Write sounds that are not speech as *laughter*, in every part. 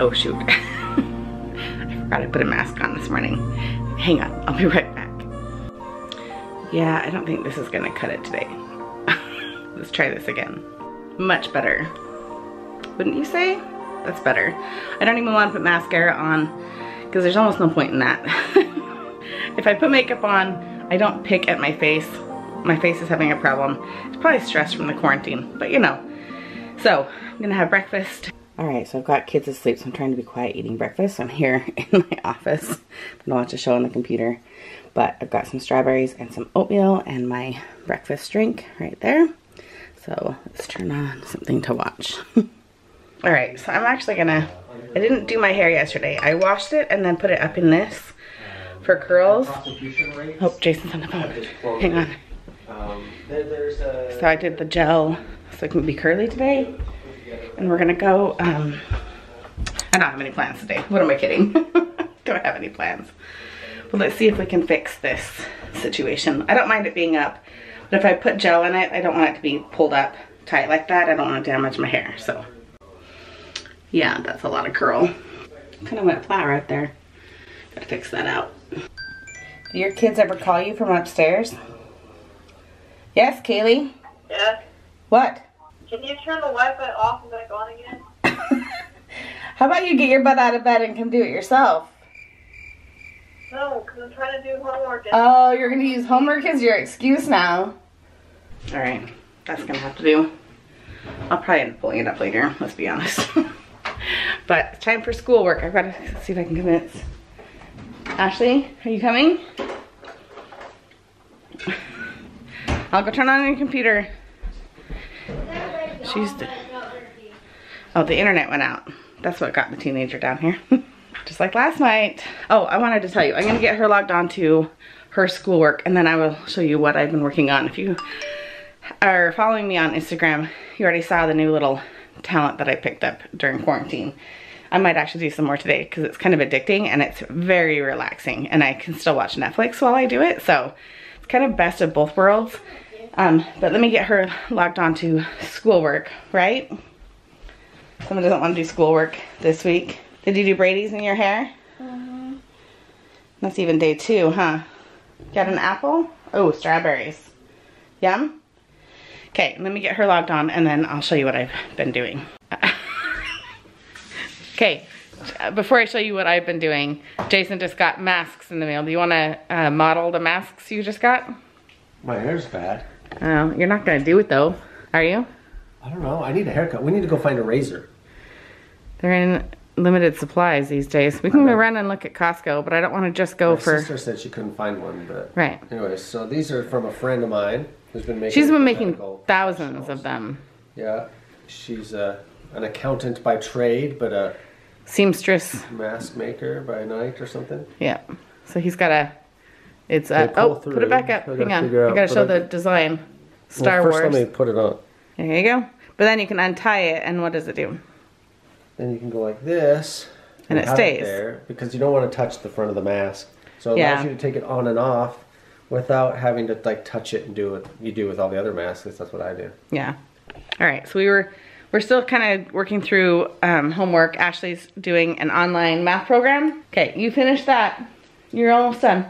Oh shoot. *laughs* I forgot I put a mask on this morning. Hang on, I'll be right back. Yeah, I don't think this is gonna cut it today. *laughs* Let's try this again. Much better. Wouldn't you say? That's better. I don't even want to put mascara on because there's almost no point in that. *laughs* if I put makeup on, I don't pick at my face. My face is having a problem. It's probably stress from the quarantine, but you know. So, I'm gonna have breakfast. All right, so I've got kids asleep, so I'm trying to be quiet eating breakfast. I'm here *laughs* in my office. I'm gonna watch a show on the computer. But I've got some strawberries and some oatmeal and my breakfast drink right there. So let's turn on something to watch. *laughs* All right, so I'm actually gonna, I didn't do my hair yesterday. I washed it and then put it up in this for curls. Oh, Jason's on the phone. Hang on. So I did the gel so it can be curly today. And we're gonna go, um, I don't have any plans today. What am I kidding? *laughs* don't have any plans. But let's see if we can fix this situation. I don't mind it being up, but if I put gel in it, I don't want it to be pulled up tight like that. I don't want to damage my hair, so. Yeah, that's a lot of curl. Kind of went flat right there. Gotta fix that out. Do your kids ever call you from upstairs? Yes, Kaylee? Yeah. What? Can you turn the Wi-Fi off and back on again? *laughs* How about you get your butt out of bed and come do it yourself? No, because I'm trying to do homework. And Oh, you're gonna use homework as your excuse now. All right, that's gonna have to do. I'll probably end up pulling it up later, let's be honest. *laughs* but it's time for schoolwork. I've gotta see if I can convince. Ashley, are you coming? *laughs* I'll go turn on your computer. Oh, the internet went out. That's what got the teenager down here. *laughs* Just like last night. Oh, I wanted to tell you, I'm gonna get her logged on to her schoolwork and then I will show you what I've been working on. If you are following me on Instagram, you already saw the new little talent that I picked up during quarantine. I might actually do some more today because it's kind of addicting and it's very relaxing and I can still watch Netflix while I do it. So it's kind of best of both worlds. Um, but let me get her logged on to schoolwork, right? Someone doesn't want to do schoolwork this week. Did you do Brady's in your hair? Mm-hmm. That's even day two, huh? Got an apple? Oh, strawberries. Yum? Okay, let me get her logged on and then I'll show you what I've been doing. *laughs* okay, before I show you what I've been doing, Jason just got masks in the mail. Do you want to uh, model the masks you just got? My hair's bad. Oh, you're not going to do it though, are you? I don't know. I need a haircut. We need to go find a razor. They're in limited supplies these days. We can go run and look at Costco, but I don't want to just go My for... sister said she couldn't find one, but Right. anyways, so these are from a friend of mine who's been making. She's been making thousands of them. Yeah, she's uh, an accountant by trade, but a Seamstress, mask maker by night or something. yeah. So he's got a, it's a, Okay, pull oh, put it back up. Hang on. I gotta show the design. Star well, first Wars. let me put it on. There you go. But then you can untie it and what does it do? Then you can go like this. And it have stays. there because you don't want to touch the front of the mask. So it Yeah. allows you to take it on and off without having to like touch it and do what you do with all the other masks. That's what I do. Yeah. All right. So we were, we're still kind of working through um, homework. Ashley's doing an online math program. Okay. You finished that. You're almost done.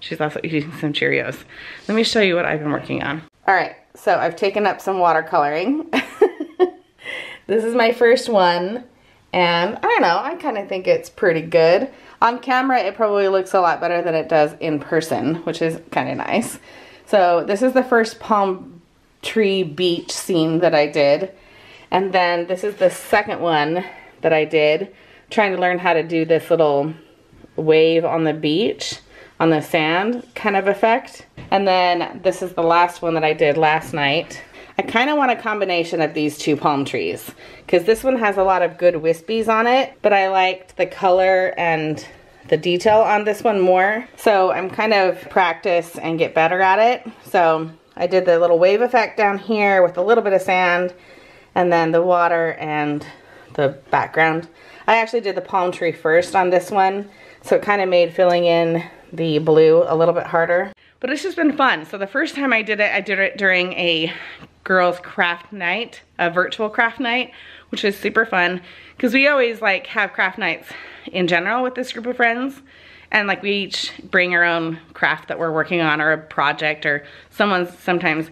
She's also eating some Cheerios. Let me show you what I've been working on. All right. So I've taken up some watercoloring. *laughs* this is my first one. And I don't know, I kind of think it's pretty good. On camera, it probably looks a lot better than it does in person, which is kind of nice. So this is the first palm tree beach scene that I did. And then this is the second one that I did, trying to learn how to do this little wave on the beach, on the sand kind of effect. And then this is the last one that I did last night. I kind of want a combination of these two palm trees because this one has a lot of good wispies on it, but I liked the color and the detail on this one more. So I'm kind of practice and get better at it. So I did the little wave effect down here with a little bit of sand and then the water and the background. I actually did the palm tree first on this one, so it kind of made filling in the blue a little bit harder. But it's just been fun. So the first time I did it, I did it during a girls craft night, a virtual craft night, which was super fun because we always like have craft nights in general with this group of friends. And like we each bring our own craft that we're working on or a project or someone's sometimes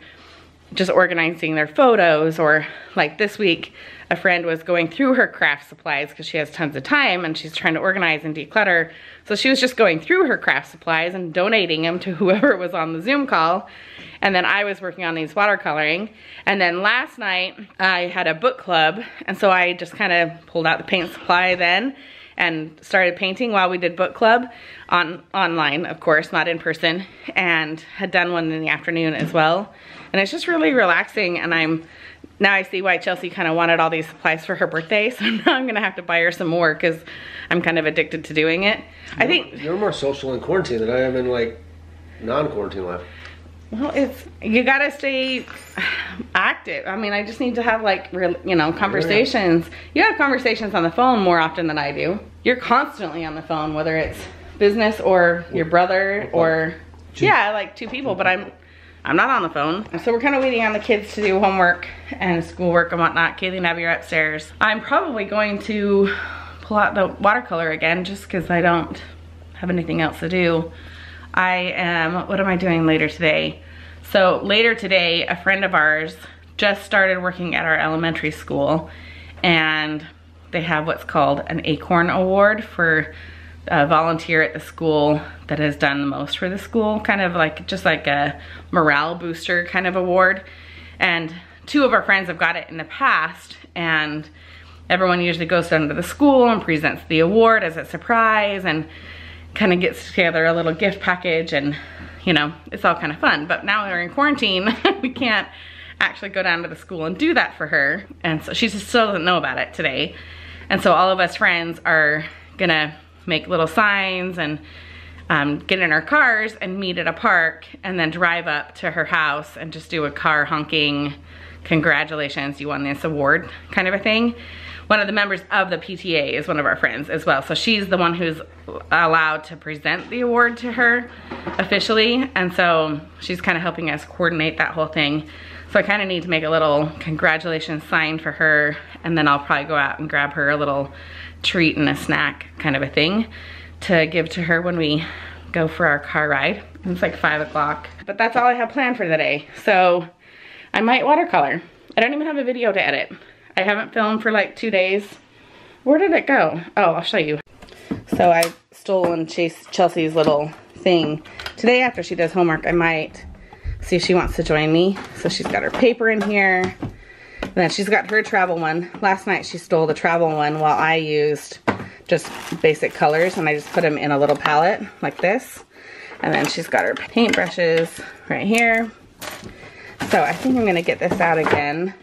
just organizing their photos or like this week a friend was going through her craft supplies because she has tons of time and she's trying to organize and declutter. So she was just going through her craft supplies and donating them to *laughs* whoever was on the zoom call. And then I was working on these watercoloring. And then last night I had a book club. And so I just kind of pulled out the paint supply then and started painting while we did book club on online of course not in person and had done one in the afternoon as well and it's just really relaxing and I'm now I see why Chelsea kind of wanted all these supplies for her birthday *laughs* so now I'm gonna have to buy her some more because I'm kind of addicted to doing it. I think You're more social in quarantine than I am in like non-quarantine life. well it's you gotta stay active. I mean I just need to have like real you know conversations. You have conversations on the phone more often than I do. You're constantly on the phone whether it's business or your brother or yeah like two people but I'm I'm not on the phone. So we're kind of waiting on the kids to do homework and schoolwork and whatnot. Kaylee and Abby are upstairs. I'm probably going to pull out the watercolor again just because I don't have anything else to do. I am, what am I doing later today? So later today, a friend of ours just started working at our elementary school and they have what's called an ACORN Award for a volunteer at the school that has done the most for the school, kind of like just like a morale booster kind of award. And two of our friends have got it in the past and everyone usually goes down to the school and presents the award as a surprise and kind of gets together a little gift package and you know, it's all kind of fun. But now we're in quarantine, *laughs* we can't actually go down to the school and do that for her. And so she just still doesn't know about it today. And so all of us friends are gonna make little signs and um, get in our cars and meet at a park and then drive up to her house and just do a car honking congratulations you won this award kind of a thing. One of the members of the PTA is one of our friends as well. So she's the one who's allowed to present the award to her officially. And so she's kind of helping us coordinate that whole thing. So I kind of need to make a little congratulations sign for her and then I'll probably go out and grab her a little treat and a snack kind of a thing to give to her when we go for our car ride. It's like five o'clock, but that's all I have planned for the day. So I might watercolor. I don't even have a video to edit. I haven't filmed for like two days. Where did it go? Oh, I'll show you. So I stole and chased Chelsea's little thing. Today after she does homework, I might see if she wants to join me. So she's got her paper in here. And then she's got her travel one. Last night she stole the travel one while I used just basic colors and I just put them in a little palette like this. And then she's got her paintbrushes right here. So I think I'm gonna get this out again.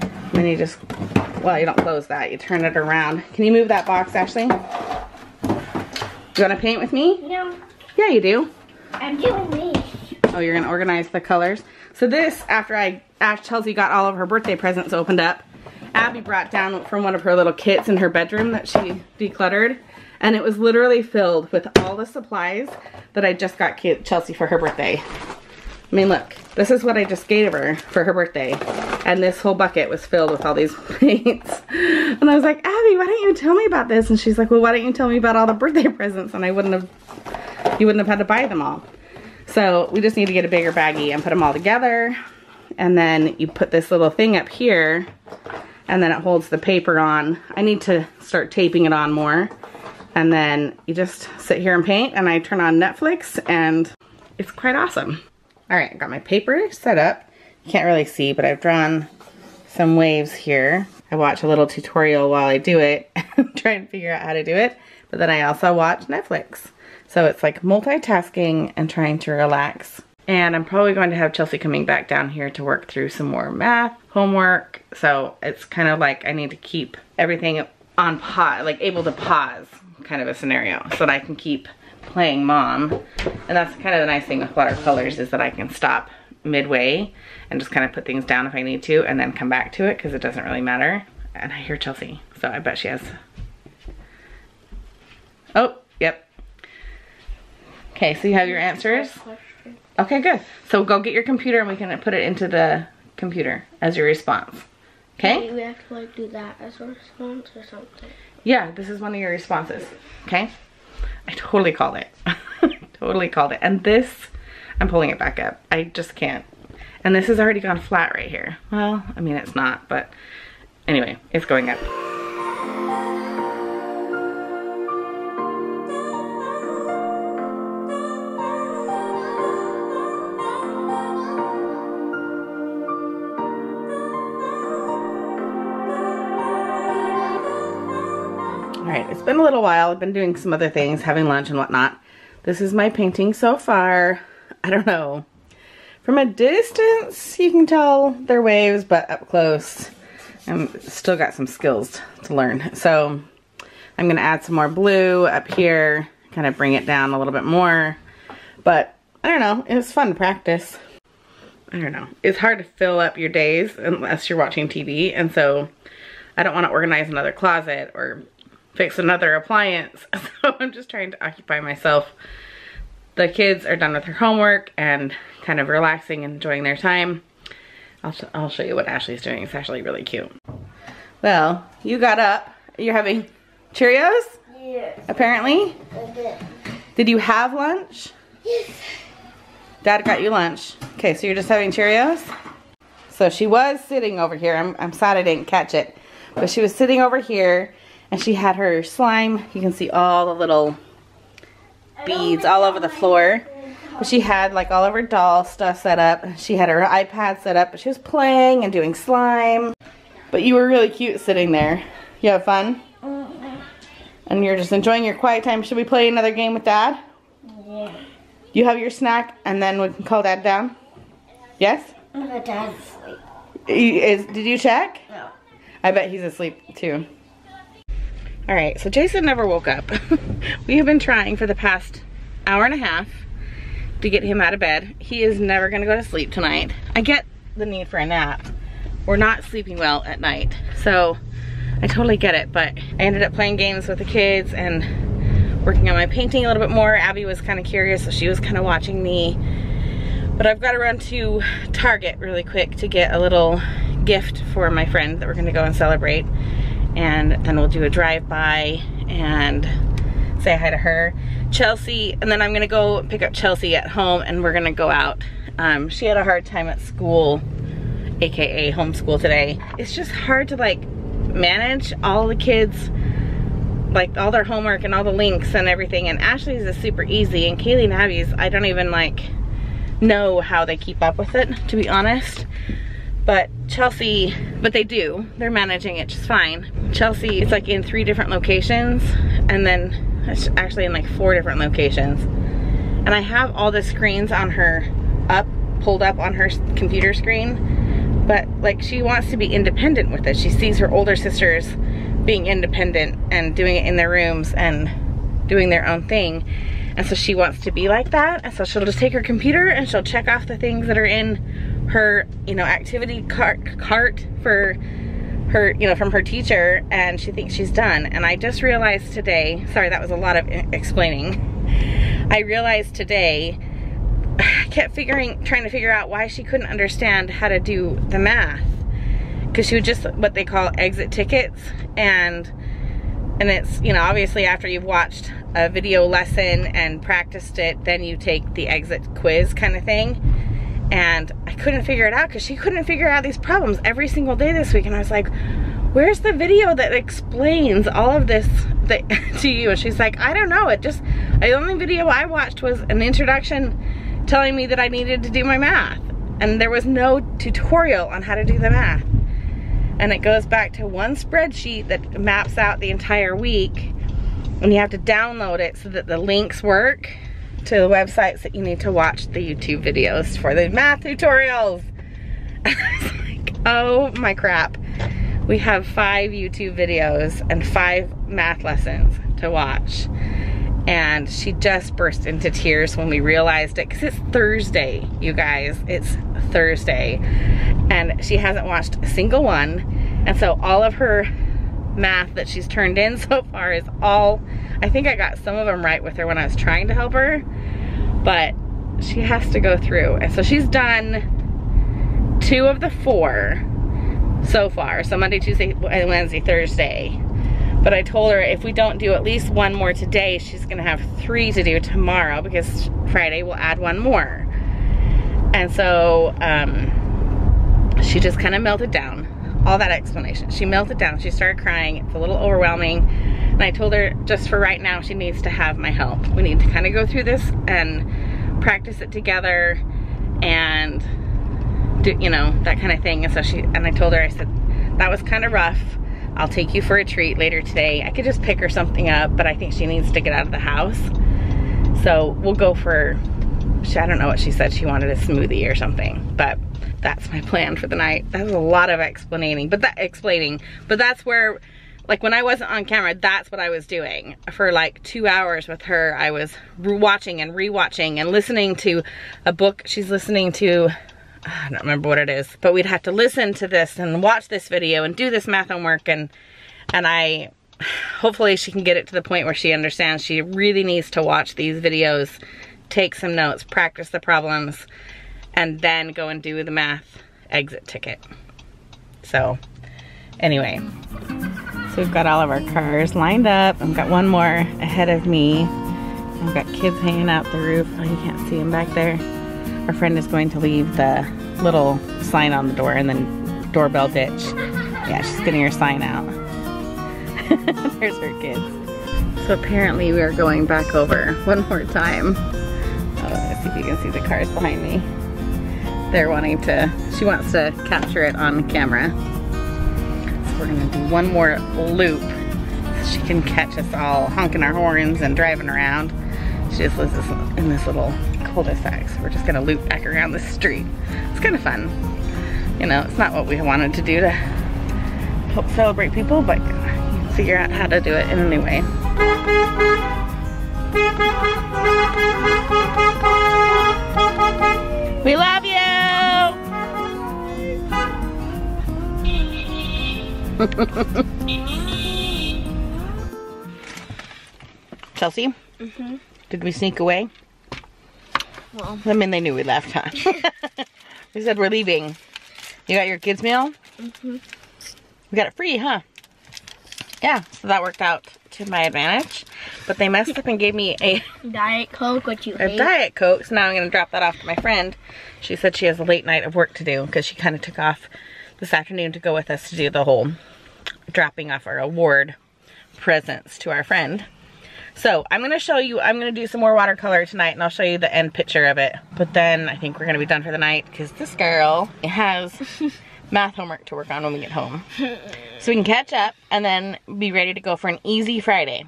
And then you just, well, you don't close that, you turn it around. Can you move that box, Ashley? You wanna paint with me? No, Yeah, you do. I'm doing this. Oh, you're gonna organize the colors. So this, after I, after Chelsea got all of her birthday presents opened up, Abby brought down from one of her little kits in her bedroom that she decluttered. And it was literally filled with all the supplies that I just got Chelsea for her birthday. I mean, look, this is what I just gave her for her birthday. And this whole bucket was filled with all these *laughs* paints. And I was like, Abby, why don't you tell me about this? And she's like, well, why don't you tell me about all the birthday *laughs* presents? And I wouldn't have, you wouldn't have had to buy them all. So we just need to get a bigger baggie and put them all together. And then you put this little thing up here and then it holds the paper on. I need to start taping it on more. And then you just sit here and paint and I turn on Netflix and it's quite awesome. All right, I got my paper set up. You can't really see, but I've drawn some waves here. I watch a little tutorial while I do it, *laughs* try and figure out how to do it. But then I also watch Netflix. So it's like multitasking and trying to relax. And I'm probably going to have Chelsea coming back down here to work through some more math, homework. So it's kind of like I need to keep everything on pause, like able to pause kind of a scenario so that I can keep playing mom. And that's kind of the nice thing with watercolors is that I can stop midway and just kind of put things down if I need to and then come back to it because it doesn't really matter. And I hear Chelsea, so I bet she has. Oh. Okay, so you have your answers? Okay, good. So go get your computer and we can put it into the computer as your response. Okay? We have to like do that as a response or something. Yeah, this is one of your responses. Okay? I totally called it. *laughs* totally called it. And this, I'm pulling it back up. I just can't. And this has already gone flat right here. Well, I mean, it's not, but anyway, it's going up. Little while. I've been doing some other things, having lunch and whatnot. This is my painting so far. I don't know. From a distance, you can tell they're waves, but up close, I'm still got some skills to learn. So I'm gonna add some more blue up here, kind of bring it down a little bit more. But I don't know, it was fun to practice. I don't know. It's hard to fill up your days unless you're watching TV. And so I don't want to organize another closet or fix another appliance. *laughs* So I'm just trying to occupy myself. The kids are done with their homework and kind of relaxing and enjoying their time. I'll, sh I'll show you what Ashley's doing. It's actually really cute. Well, you got up. You're having Cheerios? Yes, Apparently. Did you have lunch? Yes. Dad got you lunch. Okay, so you're just having Cheerios? So she was sitting over here. I'm, I'm sad I didn't catch it. But she was sitting over here and she had her slime. You can see all the little beads all over the floor. But she had like all of her doll stuff set up. She had her iPad set up. But she was playing and doing slime. But you were really cute sitting there. You have fun? Mm-hmm. And you're just enjoying your quiet time. Should we play another game with Dad? Yeah. You have your snack and then we can call Dad down? Yes? But dad's asleep. Is, did you check? No. I bet he's asleep too. All right, so Jason never woke up. *laughs* we have been trying for the past hour and a half to get him out of bed. He is never gonna go to sleep tonight. I get the need for a nap. We're not sleeping well at night, so I totally get it, but I ended up playing games with the kids and working on my painting a little bit more. Abby was kind of curious, so she was kind of watching me. But I've got to run to Target really quick to get a little gift for my friend that we're gonna go and celebrate. And then we'll do a drive-by and say hi to her. Chelsea, and then I'm gonna go pick up Chelsea at home and we're gonna go out. Um, she had a hard time at school, AKA homeschool today. It's just hard to like manage all the kids like all their homework and all the links and everything and Ashley's is super easy and Kaylee and Abby's I don't even like know how they keep up with it to be honest but Chelsea but they do. They're managing it just fine. Chelsea is like in three different locations and then it's actually in like four different locations. And I have all the screens on her up pulled up on her computer screen. But like she wants to be independent with it. She sees her older sisters being independent and doing it in their rooms and doing their own thing. And so she wants to be like that. And so she'll just take her computer and she'll check off the things that are in her you know activity cart cart for her you know from her teacher and she thinks she's done. And I just realized today sorry that was a lot of explaining. I realized today I *sighs* kept figuring trying to figure out why she couldn't understand how to do the math. Because she would just what they call exit tickets and and it's you know obviously after you've watched a video lesson and practiced it then you take the exit quiz kind of thing and I couldn't figure it out because she couldn't figure out these problems every single day this week. And I was like where's the video that explains all of this *laughs* to you? And she's like I don't know. It just the only video I watched was an introduction telling me that I needed to do my math. And there was no tutorial on how to do the math. And it goes back to one spreadsheet that maps out the entire week. And you have to download it so that the links work to the websites that you need to watch the YouTube videos for the math tutorials. *laughs* Like, oh my crap. We have five YouTube videos and five math lessons to watch. And she just burst into tears when we realized it because it's Thursday, you guys. It's Thursday. And she hasn't watched a single one. And so all of her math that she's turned in *laughs* so far is all, I think I got some of them right with her when I was trying to help her, but she has to go through. And so she's done two of the four so far. So Monday, Tuesday, Wednesday, Thursday. But I told her if we don't do at least one more today, she's gonna have three to do tomorrow because Friday we'll add one more. And so um, she just kind of melted down. All that explanation. She melted down. She started crying. It's a little overwhelming. And I told her just for right now, she needs to have my help. We need to kind of go through this and practice it together and do, you know, that kind of thing. And so she, and I told her, I said, that was kind of rough. I'll take you for a treat later today. I could just pick her something up, but I think she needs to get out of the house. So we'll go for, I don't know what she said. She wanted a smoothie or something, but that's my plan for the night. That's a lot of explaining, but that explaining, but that's where, like when I wasn't on camera, that's what I was doing. For like two hours with her, I was watching and rewatching and listening to a book she's listening to I don't remember what it is, but we'd have to listen to this and watch this video and do this math homework and and I hopefully she can get it to the point where she understands she really needs to watch these videos, take some notes, practice the problems, and then go and do the math exit ticket. So anyway, so we've got all of our cars lined up. I've got one more ahead of me. I've got kids hanging out the roof. Oh, you can't see them back there our friend is going to leave the little sign on the door and then doorbell ditch. Yeah, she's getting her sign out. *laughs* There's her kids. So apparently we are going back over one more time. Oh, let's see if you can see the cars behind me. They're wanting to, she wants to capture it on camera. We're gonna do one more loop so she can catch us all honking our horns and driving around. She just lives in this little cul-de-sac. So we're just gonna loop back around the street. It's kind of fun. You know, it's not what we wanted to do to help celebrate people, but figure out how to do it in any way. We love you! *laughs* Chelsea? Mm -hmm. Did we sneak away? Well, I mean, they knew we left, huh? *laughs* we said we're leaving. You got your kids' meal? Mm-hmm. We got it free, huh? Yeah, so that worked out to my advantage. But they messed up and gave me a *laughs* Diet Coke, what you a hate. Diet Coke. So now I'm going to drop that off to my friend. She said she has a late night of work to do because she kind of took off this afternoon to go with us to do the whole dropping off our award presents to our friend. So I'm going to show you, I'm going to do some more watercolor tonight and I'll show you the end picture of it. But then I think we're going to be done for the night because this girl has *laughs* math homework to work on when we get home. So we can catch up and then be ready to go for an easy Friday.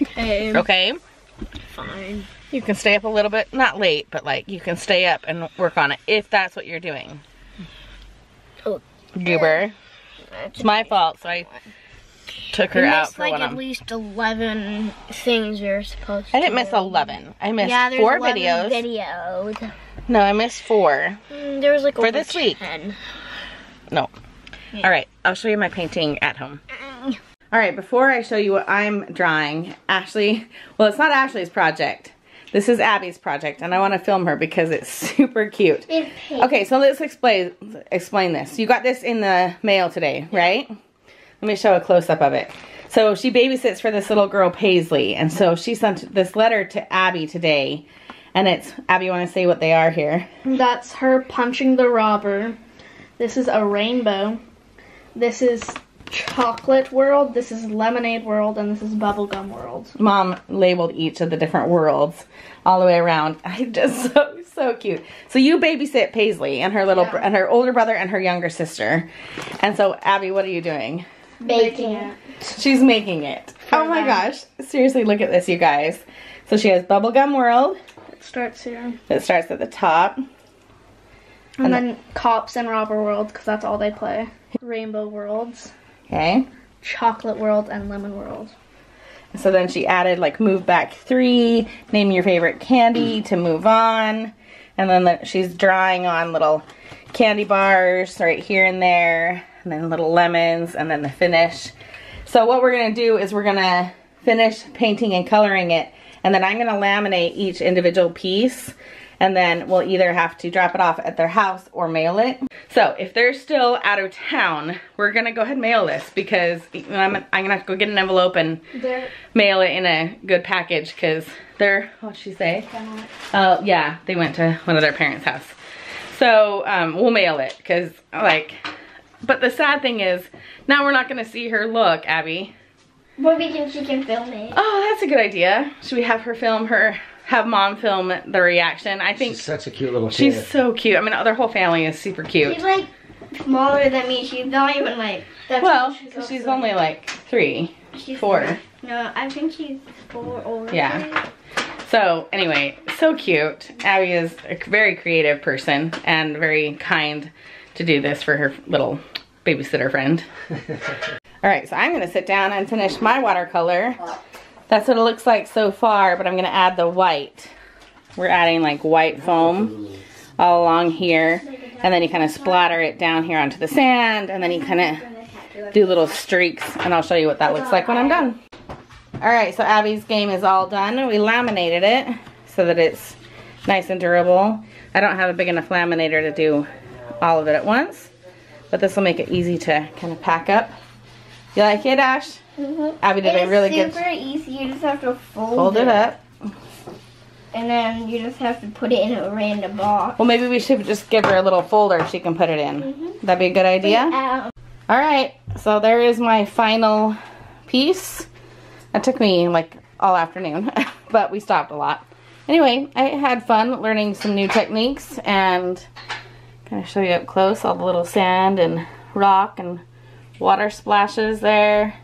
Okay. okay? Fine. You can stay up a little bit, not late, but like you can stay up and work on it if that's what you're doing. Oh. Goober. It's my fault, so I took her out for like one at least 11 things you're supposed to I didn't miss 11. I missed Yeah, four 11 videos. videos. no, I missed four. Mm, there was like For this week. 10. No. All right, I'll show you my painting at home. All right, before I show you what I'm drawing, Ashley, well, it's not Ashley's project. This is Abby's project, and I want to film her because it's *laughs* super cute. It's. Okay, so let's explain explain this. You got this in the mail today, right? Let me show a close-up of it. So she babysits for this little girl, Paisley, and so she sent this letter to Abby today, and it's, Abby, you want to say what they are here? That's her punching the robber. This is a rainbow. This is chocolate world. This is lemonade world, and this is bubblegum world. Mom labeled each of the different worlds all the way around. *laughs* I just so so cute. So you babysit Paisley and her little br- and her older brother and her younger sister. And so Abby, what are you doing? Baking it. She's making it. Oh my gosh. Seriously, look at this you guys. So she has Bubblegum World It starts here. It starts at the top. And then cops and robber world, because that's all they play. Rainbow worlds, Okay. chocolate world, and lemon world. So then she added like move back three, name your favorite candy to move on. And then the, she's drawing on little candy bars right here and there. And then little lemons and then the finish. So what we're gonna do is we're gonna finish painting and coloring it. And then I'm gonna laminate each individual piece and then we'll either have to drop it off at their house or mail it. So if they're still out of town, we're gonna go ahead and mail this because I'm, I'm gonna have to go get an envelope and They're mail it in a good package because they're, what'd she say? Oh, yeah, they went to one of their parents' house. So um, we'll mail it because like, but the sad thing is now we're not gonna see her look, Abby. But we can, she can film it. Oh, that's a good idea. Should we have her film her, have mom film the reaction? I think She's such a cute little she's kid. so cute. I mean, their whole family is super cute. She's like smaller than me. She's not even like. That's Well, she's, 'cause she's only like three, she's four. No, I think she's four or. Yeah. So anyway, so cute. Abby is a very creative person and very kind to do this for her little babysitter friend. *laughs* All right, so I'm gonna sit down and finish my watercolor. That's what it looks like so far, but I'm gonna add the white. We're adding like white foam all along here. And then you kind of splatter it down here onto the sand and then you kind of do little streaks and I'll show you what that looks like when I'm done. All right, so Abby's game is all done. We laminated it so that it's nice and durable. I don't have a big enough laminator to do all of it at once, but this will make it easy to kind of pack up. You like it, Ash? Mhm. Abby did a It's really good It's super easy. You just have to fold, Fold it up. and then you just have to put it in a random box. Well, maybe we should just give her a little folder she can put it in. Mhm. That'd be a good idea. All right, so there is my final piece. It took me like all afternoon, *laughs* but we stopped a lot. Anyway, I had fun learning some new techniques and kind of show you up close all the little sand and rock and water splashes there.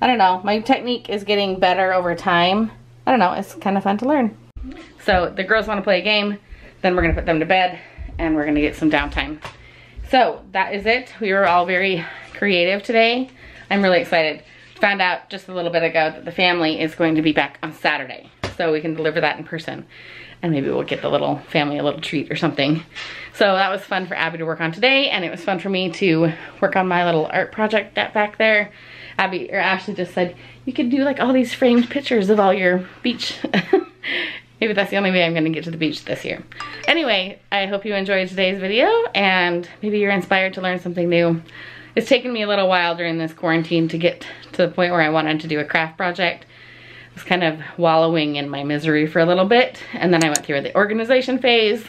I don't know, my technique is getting better over time. I don't know, it's kind of fun to learn. So the girls want to play a game, then we're gonna put them to bed and we're gonna get some downtime. So that is it. We were all very creative today. I'm really excited. Found out just a little bit ago that the family is going to be back on Saturday. So we can deliver that in person. And maybe we'll get the little family a little treat or something. So that was fun for Abby to work on today. And it was fun for me to work on my little art project back there. Abby or Ashley just said, you could do like all these framed pictures of all your beach. *laughs* Maybe that's the only way I'm gonna get to the beach this year. Anyway, I hope you enjoyed today's video and maybe you're inspired to learn something new. It's taken me a little while during this quarantine to get to the point where I wanted to do a craft project. I was kind of wallowing in my misery for a little bit and then I went through the organization phase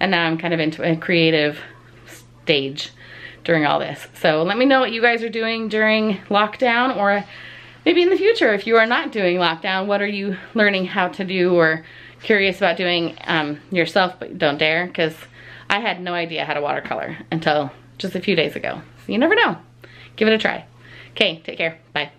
and now I'm kind of into a creative stage during all this. So let me know what you guys are doing during lockdown or maybe in the future if you are not doing lockdown, what are you learning how to do or curious about doing um, yourself but don't dare because I had no idea how to watercolor until just a few days ago. So you never know. Give it a try. Okay, take care. Bye.